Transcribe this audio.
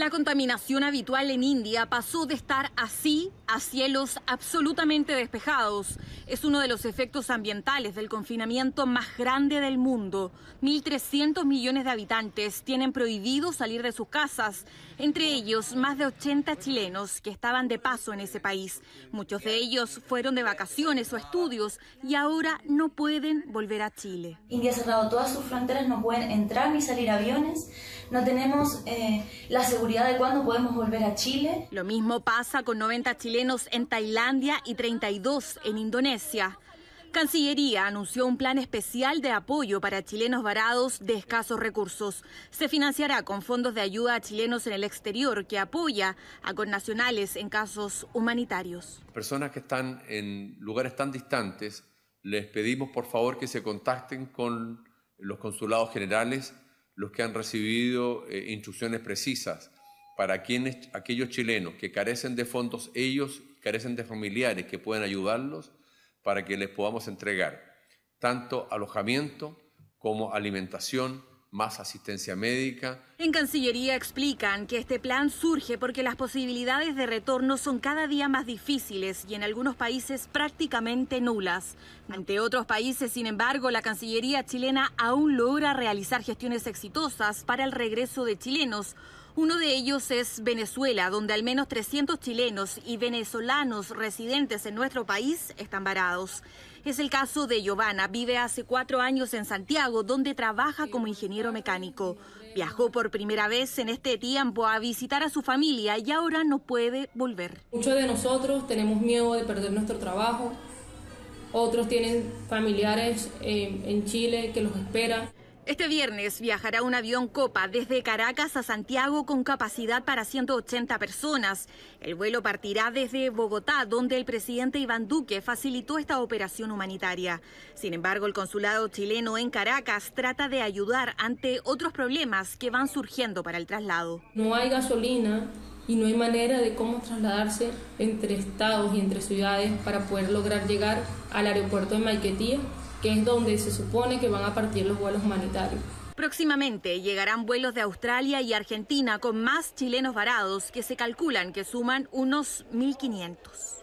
La contaminación habitual en India pasó de estar así a cielos absolutamente despejados. Es uno de los efectos ambientales del confinamiento más grande del mundo. 1.300 millones de habitantes tienen prohibido salir de sus casas, entre ellos más de 80 chilenos que estaban de paso en ese país. Muchos de ellos fueron de vacaciones o estudios y ahora no pueden volver a Chile. India ha cerrado todas sus fronteras, no pueden entrar ni salir aviones, no tenemos eh, la seguridad de cuándo podemos volver a Chile. Lo mismo pasa con 90 chilenos en Tailandia y 32 en Indonesia. Cancillería anunció un plan especial de apoyo para chilenos varados de escasos recursos. Se financiará con fondos de ayuda a chilenos en el exterior que apoya a connacionales en casos humanitarios. Personas que están en lugares tan distantes, les pedimos por favor que se contacten con los consulados generales, los que han recibido eh, instrucciones precisas para quienes, aquellos chilenos que carecen de fondos, ellos carecen de familiares que pueden ayudarlos para que les podamos entregar tanto alojamiento como alimentación, más asistencia médica. En Cancillería explican que este plan surge porque las posibilidades de retorno son cada día más difíciles y en algunos países prácticamente nulas. Ante otros países, sin embargo, la Cancillería chilena aún logra realizar gestiones exitosas para el regreso de chilenos uno de ellos es Venezuela, donde al menos 300 chilenos y venezolanos residentes en nuestro país están varados. Es el caso de Giovanna, vive hace cuatro años en Santiago, donde trabaja como ingeniero mecánico. Viajó por primera vez en este tiempo a visitar a su familia y ahora no puede volver. Muchos de nosotros tenemos miedo de perder nuestro trabajo, otros tienen familiares eh, en Chile que los esperan. Este viernes viajará un avión Copa desde Caracas a Santiago con capacidad para 180 personas. El vuelo partirá desde Bogotá, donde el presidente Iván Duque facilitó esta operación humanitaria. Sin embargo, el consulado chileno en Caracas trata de ayudar ante otros problemas que van surgiendo para el traslado. No hay gasolina y no hay manera de cómo trasladarse entre estados y entre ciudades para poder lograr llegar al aeropuerto de Maiquetía que es donde se supone que van a partir los vuelos humanitarios. Próximamente llegarán vuelos de Australia y Argentina con más chilenos varados que se calculan que suman unos 1.500.